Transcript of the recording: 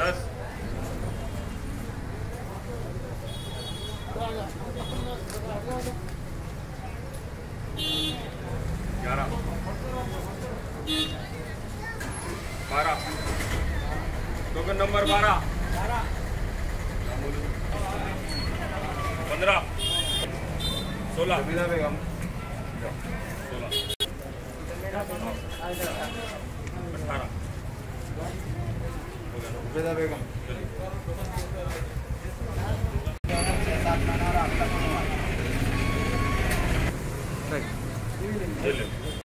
दस। बारह। पंद्रह। सोलह। सोलह। अठारह। బేదా బేగం. రైట్